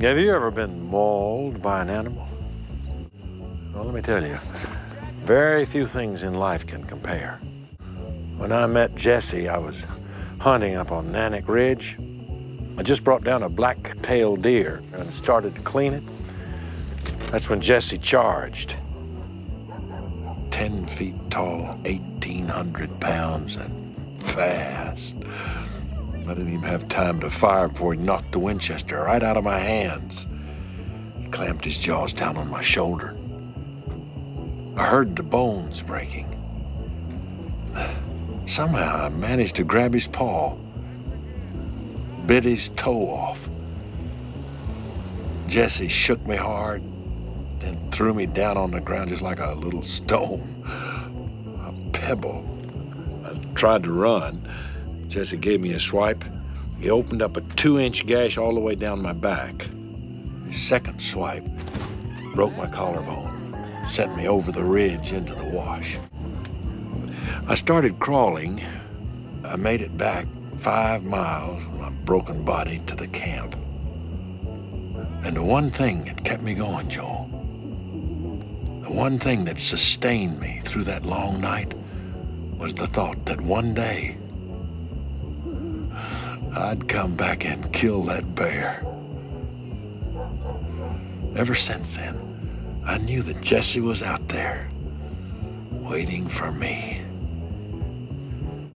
Have you ever been mauled by an animal? Well, let me tell you, very few things in life can compare. When I met Jesse, I was hunting up on Nanick Ridge. I just brought down a black-tailed deer and started to clean it. That's when Jesse charged. Ten feet tall, 1,800 pounds, and fast. I didn't even have time to fire before he knocked the Winchester right out of my hands. He clamped his jaws down on my shoulder. I heard the bones breaking. Somehow I managed to grab his paw, bit his toe off. Jesse shook me hard, then threw me down on the ground just like a little stone, a pebble. I tried to run. Jesse gave me a swipe. He opened up a two inch gash all the way down my back. His second swipe broke my collarbone, sent me over the ridge into the wash. I started crawling. I made it back five miles with my broken body to the camp. And the one thing that kept me going, Joel, the one thing that sustained me through that long night was the thought that one day I'd come back and kill that bear. Ever since then, I knew that Jesse was out there waiting for me.